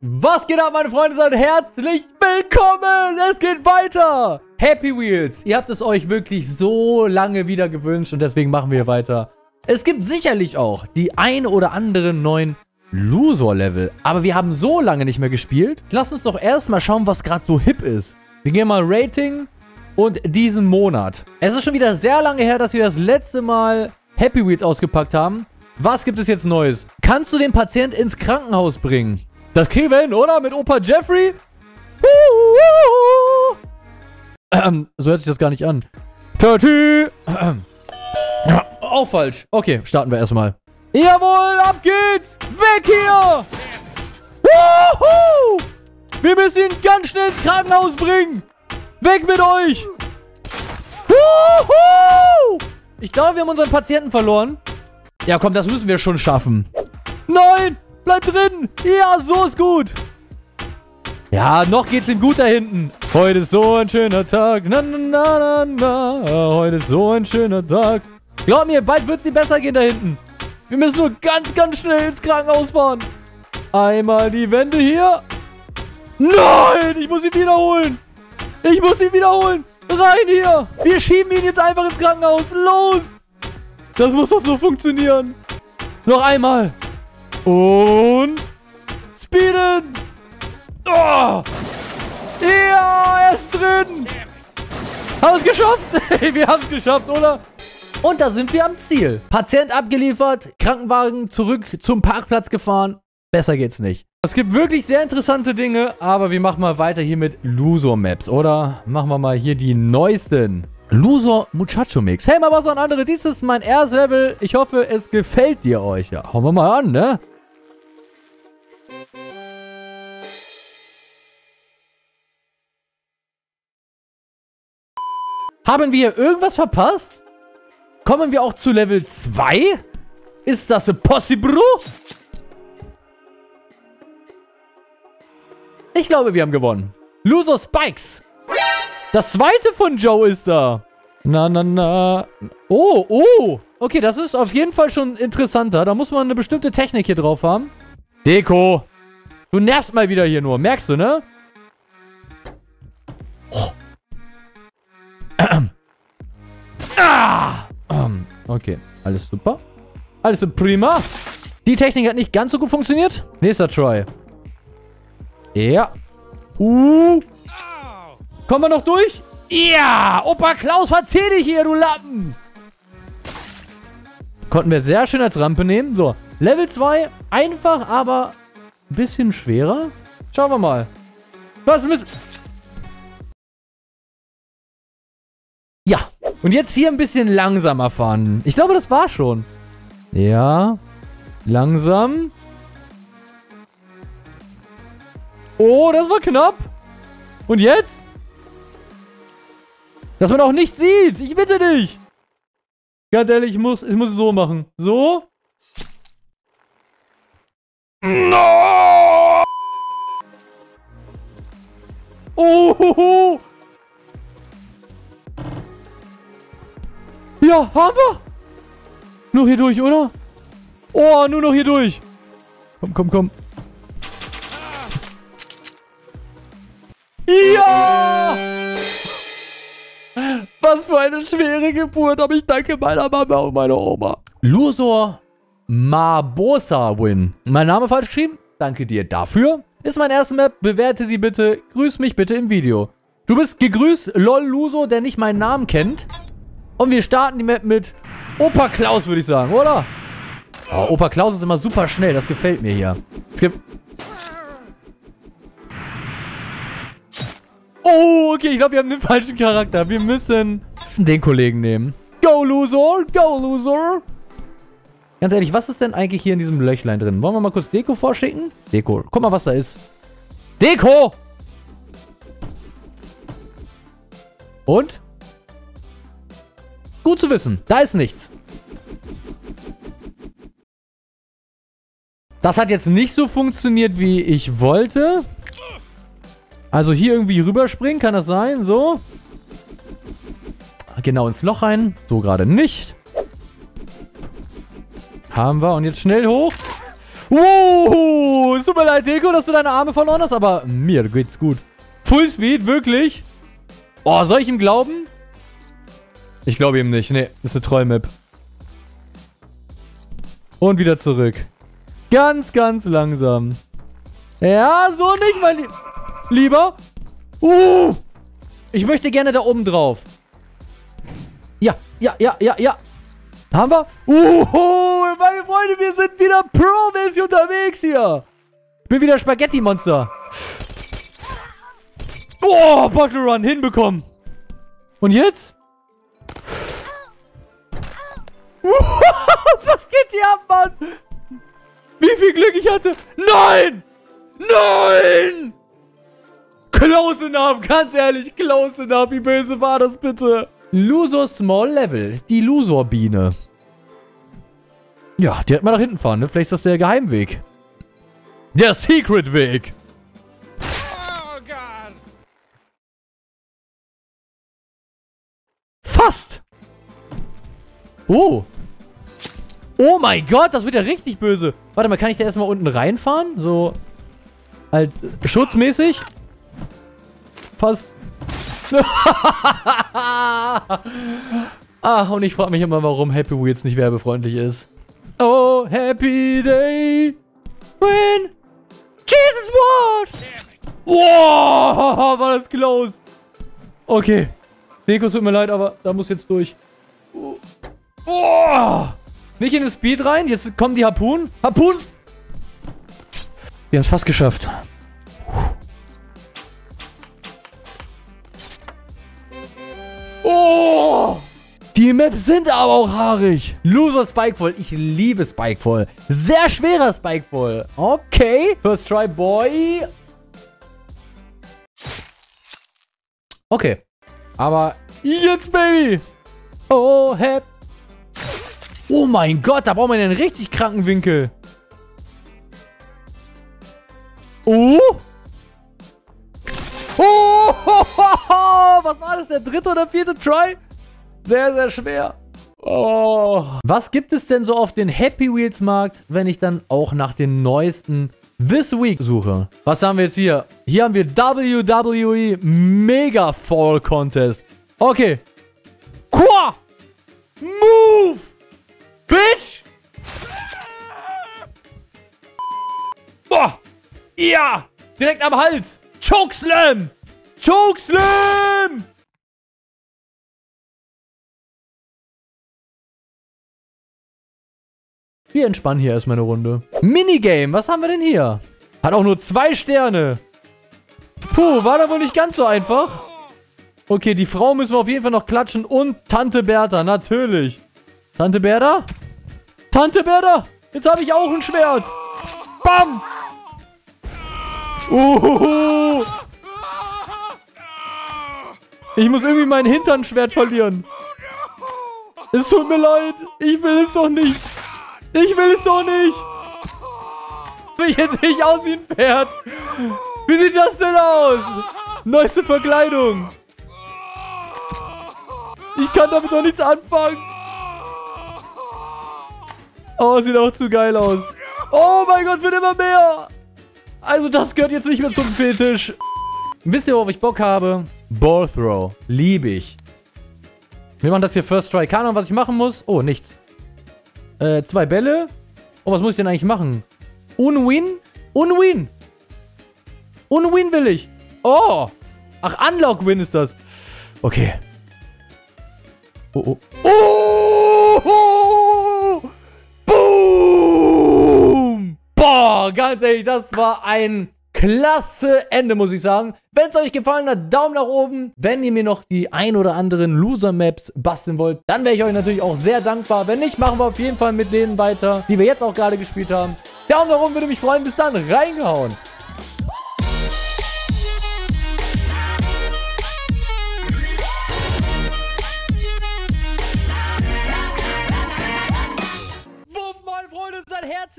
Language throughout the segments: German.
Was geht ab, meine Freunde? Seid herzlich willkommen! Es geht weiter! Happy Wheels! Ihr habt es euch wirklich so lange wieder gewünscht und deswegen machen wir weiter. Es gibt sicherlich auch die ein oder anderen neuen Loser-Level. Aber wir haben so lange nicht mehr gespielt. Lasst uns doch erstmal schauen, was gerade so hip ist. Wir gehen mal Rating und diesen Monat. Es ist schon wieder sehr lange her, dass wir das letzte Mal Happy Wheels ausgepackt haben. Was gibt es jetzt Neues? Kannst du den Patient ins Krankenhaus bringen? Das kriegen wir hin, oder? Mit Opa Jeffrey? Ähm, so hört sich das gar nicht an. Tati! Ja, auch falsch. Okay, starten wir erstmal. Jawohl, ab geht's! Weg hier! Wuhu! Wir müssen ihn ganz schnell ins Krankenhaus bringen! Weg mit euch! Wuhu! Ich glaube, wir haben unseren Patienten verloren. Ja, komm, das müssen wir schon schaffen. Nein! Bleib drin! Ja, so ist gut! Ja, noch geht's ihm gut da hinten. Heute ist so ein schöner Tag. Na, na, na, na, na. Heute ist so ein schöner Tag. Glaub mir, bald wird's ihm besser gehen da hinten. Wir müssen nur ganz, ganz schnell ins Krankenhaus fahren. Einmal die Wände hier. Nein, ich muss ihn wiederholen. Ich muss ihn wiederholen. Rein hier. Wir schieben ihn jetzt einfach ins Krankenhaus. Los. Das muss doch so funktionieren. Noch einmal. Und... Speeden. Oh. Ja, er ist drin. Haben es geschafft. wir haben es geschafft, oder? Und da sind wir am Ziel. Patient abgeliefert, Krankenwagen zurück zum Parkplatz gefahren. Besser geht's nicht. Es gibt wirklich sehr interessante Dinge, aber wir machen mal weiter hier mit Lusor Maps, oder? Machen wir mal hier die neuesten. Lusor Muchacho Mix. Hey, mal was an andere. Dies ist mein erstes Level. Ich hoffe, es gefällt dir euch. Ja, hauen wir mal an, ne? Haben wir irgendwas verpasst? Kommen wir auch zu Level 2? Ist das possible? Ich glaube, wir haben gewonnen. Loser Spikes. Das zweite von Joe ist da. Na, na, na. Oh, oh. Okay, das ist auf jeden Fall schon interessanter. Da muss man eine bestimmte Technik hier drauf haben. Deko. Du nervst mal wieder hier nur. Merkst du, ne? Oh. Ah! Okay, alles super. Alles prima. Die Technik hat nicht ganz so gut funktioniert. Nächster Try. Ja. Uh. Kommen wir noch durch? Ja! Opa Klaus, verzeih dich hier, du Lappen! Konnten wir sehr schön als Rampe nehmen. So, Level 2. Einfach, aber ein bisschen schwerer. Schauen wir mal. Was müssen... Ja. Und jetzt hier ein bisschen langsamer fahren. Ich glaube, das war schon. Ja. Langsam. Oh, das war knapp. Und jetzt? Dass man auch nicht sieht. Ich bitte dich. Ganz ehrlich, ich muss, ich muss es so machen. So. No! Oh! Ja, haben wir. Nur hier durch, oder? Oh, nur noch hier durch. Komm, komm, komm. Was für eine schwere Geburt, aber ich danke meiner Mama und meiner Oma. Lusor Marbosa Win. Mein Name falsch geschrieben? Danke dir dafür. Ist mein erster Map, bewerte sie bitte. Grüß mich bitte im Video. Du bist gegrüßt, lol Luso, der nicht meinen Namen kennt. Und wir starten die Map mit Opa Klaus, würde ich sagen, oder? Oh, Opa Klaus ist immer super schnell, das gefällt mir hier. Es gibt... Oh, okay, ich glaube, wir haben den falschen Charakter. Wir müssen den Kollegen nehmen. Go, Loser! Go, Loser! Ganz ehrlich, was ist denn eigentlich hier in diesem Löchlein drin? Wollen wir mal kurz Deko vorschicken? Deko. Guck mal, was da ist. Deko! Und? Gut zu wissen. Da ist nichts. Das hat jetzt nicht so funktioniert, wie ich wollte. Also hier irgendwie rüberspringen, kann das sein? So. Genau ins Loch rein. So gerade nicht. Haben wir. Und jetzt schnell hoch. Wow, tut mir leid, Deko, dass du deine Arme verloren hast, aber mir geht's gut. Full Speed, wirklich? Oh, soll ich ihm glauben? Ich glaube ihm nicht. Nee, das ist eine Trollmap. Und wieder zurück. Ganz, ganz langsam. Ja, so nicht, mein Lie Lieber. Uh, ich möchte gerne da oben drauf. Ja, ja, ja, ja, ja. Haben wir? Uh, meine Freunde, wir sind wieder pro-mäßig unterwegs hier. Bin wieder Spaghetti-Monster. Oh, Bottle Run, hinbekommen. Und jetzt? Was geht hier ab, Mann? Wie viel Glück ich hatte. Nein! Nein! Close enough, ganz ehrlich, close enough. Wie böse war das bitte? Lusor Small Level, die Lusor-Biene. Ja, die hätten wir nach hinten fahren, ne? Vielleicht ist das der Geheimweg. Der Secret-Weg. Oh Gott. Fast. Oh. Oh mein Gott, das wird ja richtig böse. Warte mal, kann ich da erstmal unten reinfahren? So als schutzmäßig? Fast. ah, und ich frage mich immer, warum Happy Wheels nicht werbefreundlich ist. Oh, happy day when Jesus what? Wow, war das close. Okay. Deko, tut mir leid, aber da muss jetzt durch. Oh. Nicht in den Speed rein. Jetzt kommen die Harpunen. Harpun! Wir haben es fast geschafft. Oh! Die Maps sind aber auch haarig. Loser Spikefall. Ich liebe Spikefall. Sehr schwerer Spikefall. Okay. First try, boy. Okay. Aber jetzt, Baby. Oh, hep. Oh mein Gott, da brauchen wir einen richtig kranken Winkel. Oh. Oh, was war das, der dritte oder vierte Try? Sehr, sehr schwer. Oh. Was gibt es denn so auf den Happy Wheels Markt, wenn ich dann auch nach den neuesten This Week suche? Was haben wir jetzt hier? Hier haben wir WWE Mega Fall Contest. Okay. Qua! Move! Bitch! Boah! Ja! Direkt am Hals! Chokeslam! Chokeslam! Wir entspannen hier erstmal eine Runde. Minigame, was haben wir denn hier? Hat auch nur zwei Sterne. Puh, war da wohl nicht ganz so einfach. Okay, die Frau müssen wir auf jeden Fall noch klatschen und Tante Bertha, natürlich. Tante Bertha? Tante Bertha, jetzt habe ich auch ein Schwert. Bam! Uhuhu. Ich muss irgendwie mein Hinternschwert verlieren. Es tut mir leid. Ich will es doch nicht. Ich will es doch nicht. Jetzt sehe ich aus wie ein Pferd. Wie sieht das denn aus? Neueste Verkleidung. Ich kann damit doch nichts anfangen. Oh, sieht auch zu geil aus. Oh mein Gott, es wird immer mehr. Also das gehört jetzt nicht mehr zum Fetisch. Wisst ihr, worauf ich Bock habe? Ball Throw. Liebe ich. Wir machen das hier First Try. Keine Ahnung, was ich machen muss. Oh, nichts. Äh, zwei Bälle. Oh, was muss ich denn eigentlich machen? Unwin? Unwin. Unwin will ich. Oh. Ach, Unlock Win ist das. Okay. Oh, oh. Oh! Boom! Boah, ganz ehrlich, das war ein klasse Ende, muss ich sagen. Wenn es euch gefallen hat, Daumen nach oben. Wenn ihr mir noch die ein oder anderen Loser-Maps basteln wollt, dann wäre ich euch natürlich auch sehr dankbar. Wenn nicht, machen wir auf jeden Fall mit denen weiter, die wir jetzt auch gerade gespielt haben. Daumen nach oben würde mich freuen. Bis dann, reingehauen.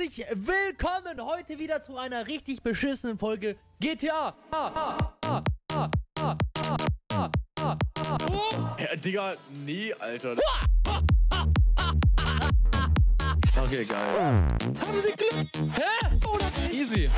Herzlich willkommen heute wieder zu einer richtig beschissenen Folge GTA. Ja, Digga, nee, Alter. Okay, geil. Haben Sie Glück? Hä? Oder Easy. Ihr